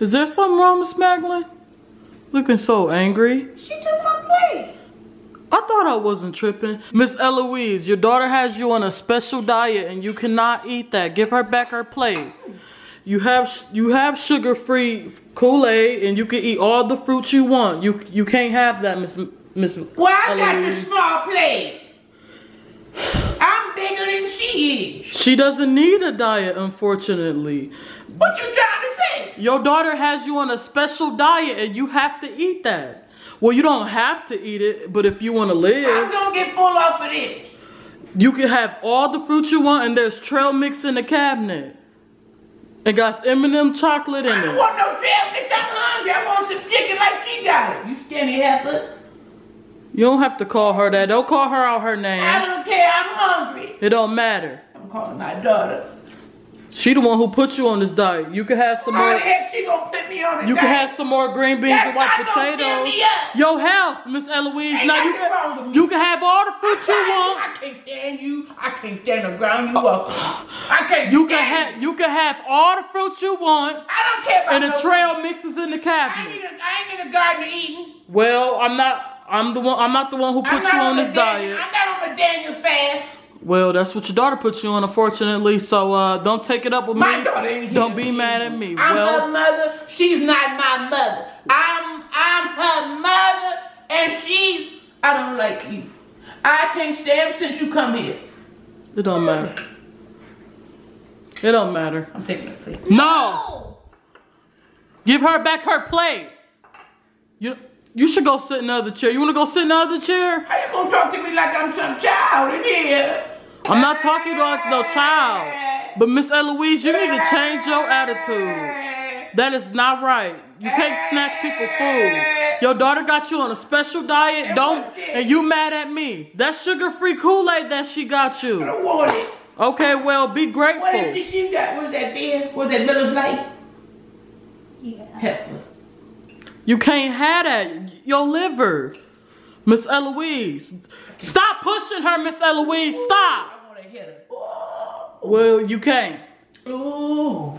Is there something wrong, Miss Maglin? Looking so angry. She took my plate. I thought I wasn't tripping. Miss Ellouise, your daughter has you on a special diet and you cannot eat that. Give her back her plate. You have you have sugar-free Kool-Aid and you can eat all the fruits you want. You you can't have that, Miss Miss Well, I got the small plate. I'm bigger than she is. She doesn't need a diet, unfortunately. What you trying to say? Your daughter has you on a special diet and you have to eat that. Well, you don't have to eat it, but if you want to live. I'm live, gonna get full off of this. you can have all the fruit you want and there's trail mix in the cabinet. It got M&M chocolate in it. I don't want no trail mix. I'm hungry. I want some chicken like she got it. You skinny heifer. You don't have to call her that. Don't call her out her name. I don't care. I'm hungry. It don't matter. I'm calling my daughter. She the one who put you on this diet. You can have some How the more. she gonna put me on the You can have some more green beans That's and white not gonna fill potatoes. Your health, Miss Ellouise. Ain't Now you nothing wrong with can you can have all the fruits you want. I can't stand you. I can't stand the ground you up. I can't You can have you can have all the fruits you want, I don't care about and the no trail food. mixes in the I ain't, cabinet. in a, I ain't in the garden eating. Well, I'm not. I'm the one. I'm not the one who put you on this diet. I'm not on a Daniel fast. Well, that's what your daughter put you on, unfortunately. So uh, don't take it up with My me. daughter ain't here. Don't be mad at me. I'm her well, mother. She's not my mother. I'm I'm her mother, and she's. I don't like you. I can't stand since you come here. it don't matter. It don't matter. I'm taking a plate. No, Oh. give her back her plate. You you should go sit in the other chair. You want to go sit in the other chair? How you gonna talk to me like I'm some child in here? I'm not talking like no child. But Miss Ellouise, you need to change your attitude. That is not right. You can't snatch people food. Your daughter got you on a special diet. Don't and you mad at me. That sugar-free Kool-Aid that she got I you. don't want it. Okay, well, be grateful. What did she got? Was that beer? Was that Miller's Light? Yeah. Pepper. You can't have that. Your liver. Miss Ellouise. Stop pushing her, Miss Ellouise. Stop. I wanna hit her. Oh. Well, you can't. Ooh.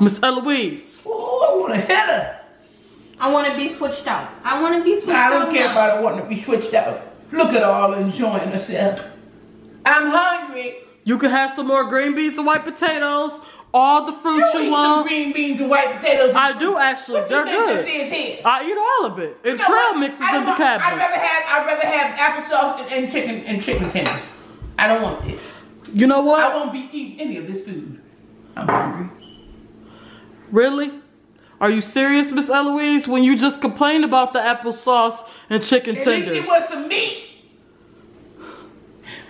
Miss Ellouise. Ooh, I wanna hit her. I want to be switched out. I want to be switched out. I out. don't care now. about wanting to be switched out. Look at all enjoying herself. I'm hungry. You can have some more green beans and white potatoes. All the fruits You you, eat some want. green beans and white potatoes. I do actually. What They're think good. this is here? I eat all of it. And You know trail what? mixes in the don't I'd cabinet. rather have I'd rather have applesauce and, and chicken and chicken tenders. I don't want this. You know what? I won't be eating any of this food. I'm hungry. Really? Are you serious, Miss Ellouise? When you just complained about the applesauce and chicken At least tenders. it was some meat.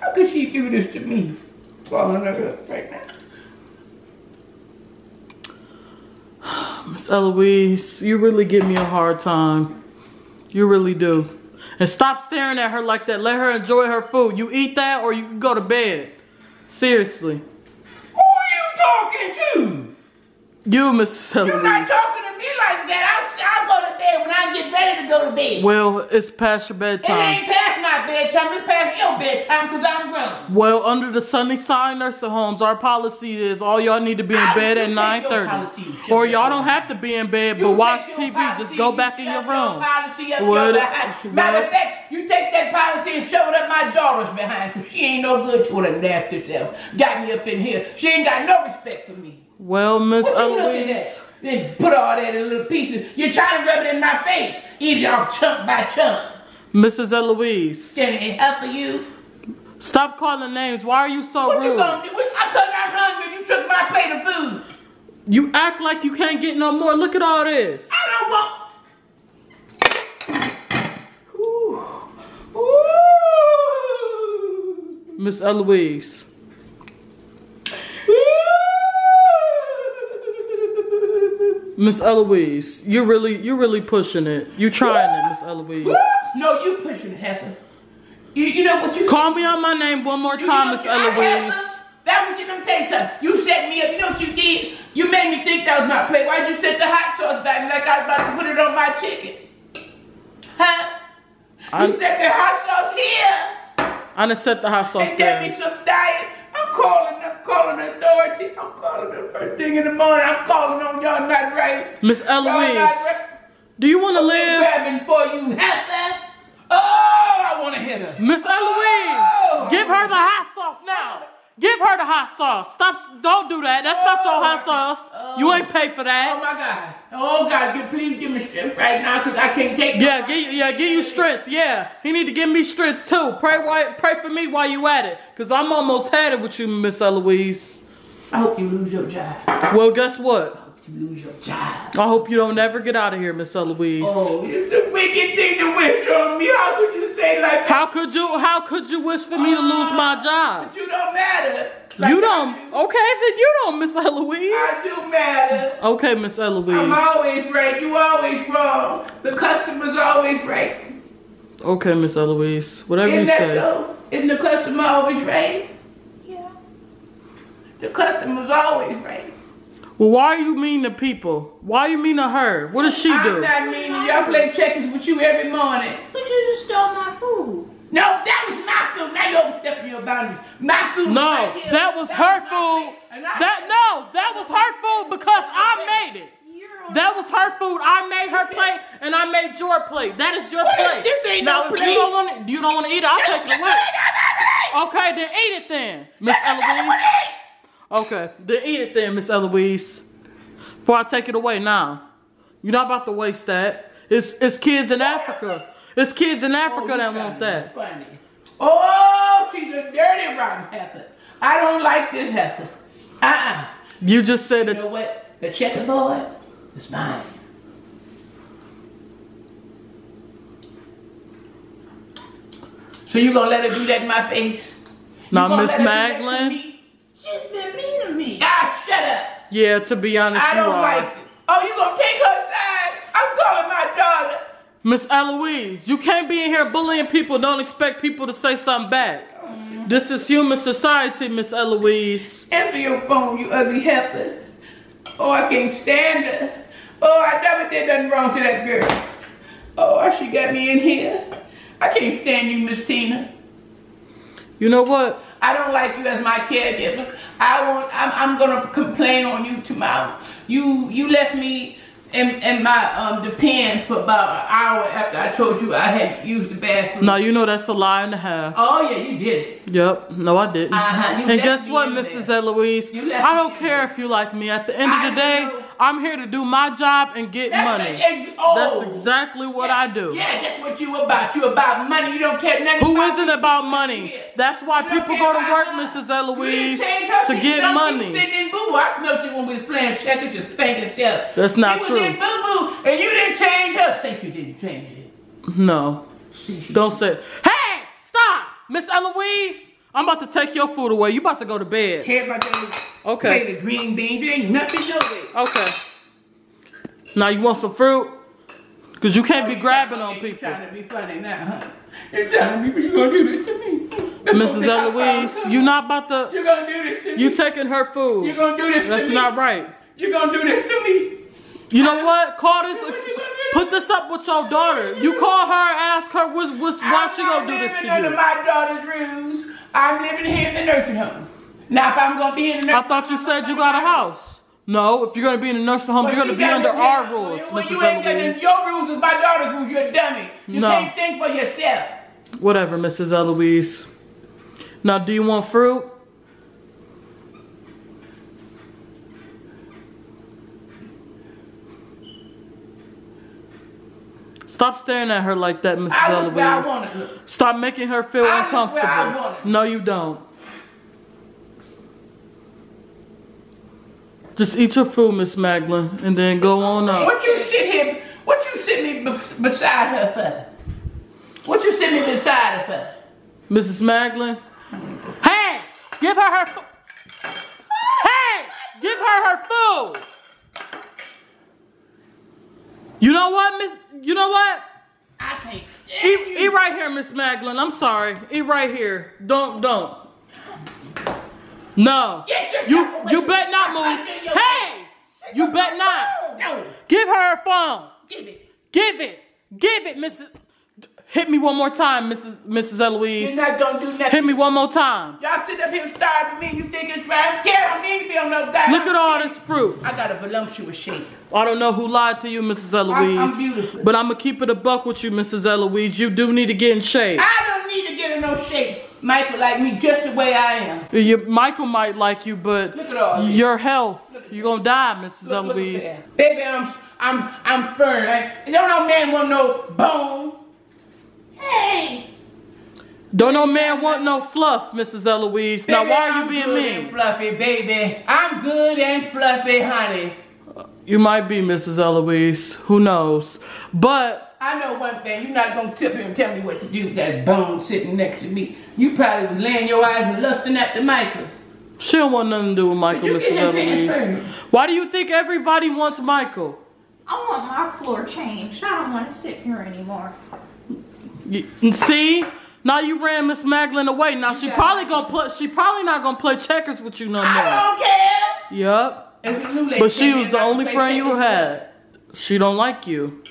How could she do this to me? Falling over right now. Miss Ellouise, you really give me a hard time. You really do. And stop staring at her like that. Let her enjoy her food. You eat that or you can go to bed. Seriously. Who are you talking to? You, Miss You're not talking to me like that. I'll, I'll go to bed when I get ready to go to bed. Well, it's past your it bedtime. ain't past my bedtime. It's past your bedtime because I'm grown. Well, under the Sunnyside nursing homes, our policy is all y'all need to be in I- bed at 9:30. policy, you shut Or y'all don't have to be in bed, You but watch TV. policy, Just go back in your room. policy up Would- your behind. Matter of fact, you take that policy and shove it up my daughter's behind because she ain't no good to her nasty self. Got me up in here. She ain't got no respect for me. Well, Miss What Ellouise? Then put all that in little pieces. You're trying to rub it in my face. Eat it off chunk by chunk. Mrs. Ellouise, Can it help for you? stop calling names. Why are you so What you rude? gonna do? What- I Cause I'm hungry. You took my plate of food. You act like you can't get no more. Look at all this. I don't want. Miss Ellouise. Miss Ellouise, you're really you're really pushing it. You trying it, Miss Ellouise. No, you pushing heifer. You, you know what you Call me out my name one more You time, Miss Ellouise. That was you. Tell you something. You set me up. You know what you did? You made me think that was my plate. Why'd you set the hot sauce back like I was about to put it on my chicken? Huh? I- you set the hot sauce here I done set the hot sauce and gave me some diet. I'm calling. I'm calling the authority. I'm calling them first thing in the morning. I'm calling on y'all not right. Miss Ellouise, right. do you want to live? Grabbing for you. Oh, I want to hit her. Miss Ellouise, oh. give her the hot sauce now. Give her the hot sauce. Stop. Don't do that. That's not your hot sauce. You ain't pay for that. Oh my God. Oh God, give, please give me strength right now because I can't take Yeah, give, yeah, give you strength. Yeah, he need to give me strength too. Pray, why, pray for me while you at it, cause I'm almost had it with you, Miss Ellouise. I hope you lose your job. Well, guess what? I hope You lose your job. I hope you don't ever get out of here, Miss Ellouise. Oh, it's a wicked thing to wish on me. How could you say like that? How could you? How could you wish for me to lose my uh, job? But you don't matter. Like You don't. do. Okay, then you don't, Miss Ellouise. I do matter. Okay, Miss Ellouise. I'm always right. You always wrong. The customer's always right. Okay, Miss Ellouise. Whatever you Isn't that say. so? Isn't the customer always right? Yeah. The customer's always right. Well, why are you mean to people? Why are you mean to her? What does she I'm do? not mean to you. I play checkers with you every morning. But you just stole my food. No, that was my food. Now you're overstepping your boundaries. My food. No, right here. that was her my food. food. That no, that was her food because I made it. That was her food. I made her plate and I made your plate. That is your What if plate. this ain't now, no if plate? you don't want it, you don't want to eat it, I'll take it away. Okay, then eat it then, Miss Ellouise. Okay, then eat it then, Miss Ellouise. Before I take it away now. You're not about to waste that. It's it's kids in Africa. It's kids in Africa oh, that want that. Funny. Oh, she's a dirty rotten heifer. I don't like this heifer. Uh-uh. You just said You know what? The checkerboard is mine. So you gonna let her do that in my face? Gonna Miss let She's been mean to me. Ah, shut up. Yeah, to be honest, I you don't are. like it. Oh, you gonna take her side? I'm calling my daughter. Miss Ellouise, you can't be in here bullying people. Don't expect people to say something back. This is human society, Miss Ellouise. Answer your phone, you ugly heifer. Oh, I can't stand her. Oh, I never did nothing wrong to that girl. Oh, she got me in here. I can't stand you, Miss Tina. You know what? I don't like you as my caregiver. I want. I'm, I'm gonna complain on you tomorrow. You you left me in, in my um the pen for about an hour after I told you I had used the bathroom. No, you know that's a lie and a half. Oh yeah, you did it. Yep. No, I didn't. Uh-huh, And guess what, Mrs. Ellouise? I don't care there. if you like me. At the end of I the day, know. I'm here to do my job and get That's money. and- oh. That's exactly what I do. Yeah, that's what you about. You about money. You don't care nothing. Who isn't about money? Yeah. That's why You don't people go to work, her. Mrs. You Ellouise, to get was money. Sitting in boo boo. I smelled you when we was playing checkers, just thinking self. That's not she true. was in boo boo, and you didn't change her. Think you didn't change it. No. Don't say, hey, stop! Miss Ellouise, I'm about to take your food away. You about to go to bed. care about that. Okay. Play the green beans. There ain't nothing no way. Okay. Now you want some fruit? Cause you can't be grabbing on you people. trying to be funny now, huh? You're trying to be. You gonna do this to me, Mrs. Ellouise, you not about to, You're gonna do this to me. you taking her food. You're gonna do this That's to me. not right. You're gonna do this to me. You know what? Call this, put this up with your daughter. You call her, ask her what, what, why she gonna do this I'm to you. my daughter's rules. I'm living here in the nursing home. Now, if I'm gonna be in the nursing home. I thought you said you got a house. No, if you're gonna be in a nursing home, you're gonna be under our rules, When Mrs. you ain't Ellouise. your rules is my daughter's rules. You're a dummy. You No. can't think for yourself. Whatever, Mrs. Ellouise. Now, do you want fruit? Stop staring at her like that, Mrs. I look where I Ellouise. want to look. Stop making her feel I look where I uncomfortable. No, you don't. Just eat your food, Miss Maglin, and then go on up. What you sit here? What you sit me beside her for? What you sit me beside her for? Mrs. Maglin? Hey! Give her her food! Hey! Give her her food! You know what, Miss? You know what? I can't. Eat, eat right here, Miss Maglin. I'm sorry. Eat right here. Don't, don't. No. You, you bet not move. Hey! You bet not. No, Give her her phone. give it. Give it. Give it, Mrs. Hit me one more time, Mrs. Mrs. Ellouise. You're not gonna do nothing. Hit me one more time. Y'all sit up here starving me. You think it's right? Care I need to be on no diet. Look at all this fruit. I got a voluptuous shape. I don't know who lied to you, Mrs. Ellouise. I'm beautiful. But I'm gonna keep it a buck with you, Mrs. Ellouise. You do need to get in shape. I don't need to get in no shape. Michael like me just the way I am. You, Michael might like you, but Look at all your health, you're gonna die, Mrs. Look, look Ellouise. that. Baby, I'm I'm I'm firm. Like, don't no man want no bone. Hey. Don't no man want no fluff, Mrs. Ellouise. Now, why are you I'm being good and mean? fluffy, baby. I'm good and fluffy, honey. Uh, you might be Mrs. Ellouise. Who knows? But I know one thing. You're not gonna tip here and tell me what to do with that bone sitting next to me. You probably was laying your eyes and lusting after Michael. she don't want nothing to do with Michael, Mrs. Ellouise. Why do you think everybody wants Michael? I want my floor changed. I don't want to sit here anymore. You- See? Now you ran Miss Maglin away. Now she probably gonna play. She probably not gonna play checkers with you no more. I don't care. You But she was the only friend you had. She don't like you.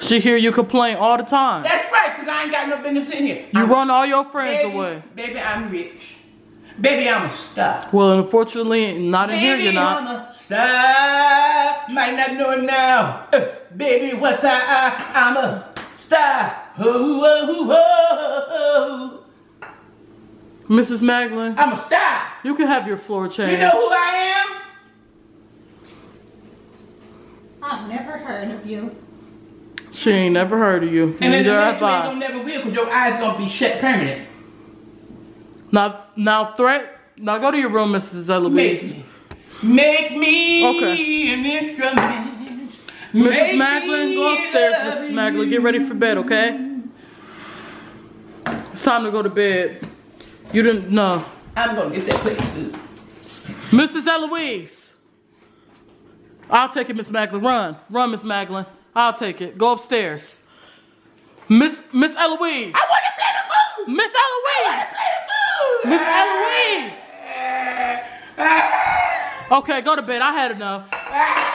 She hear you complain all the time. That's right, cause I ain't got no business in here. You I'm- run all your friends baby, away. Baby, I'm rich. Baby, I'm a star. Well, unfortunately, not in here. You're not. I'm a star. Might not know it now. Uh, baby, what I, I, I'm a star. Oh, oh, oh, oh. Mrs. Maglin, I'm a star. you can have your floor changed. You know who I am? I've never heard of you. She ain't never heard of you. And then the Neither next have one ain't I. gonna never will, cause your eyes gonna be shut permanent. Now, now, threat. Now go to your room, Mrs. Make me, make me Okay. an instrument. Mrs. Maglin, go upstairs, Mrs. Maglin. Get ready for bed, okay? It's time to go to bed. You didn't know. I'm gonna get that plate food. Mrs. Ellouise. I'll take it, Miss Maglin. Run. Run, Miss Maglin. I'll take it. Go upstairs. Miss Miss Ellouise. I wanna play the. Miss Ellouise. Play the. Miss Ellouise. Okay, go to bed. I had enough.